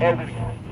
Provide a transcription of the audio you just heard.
Everything.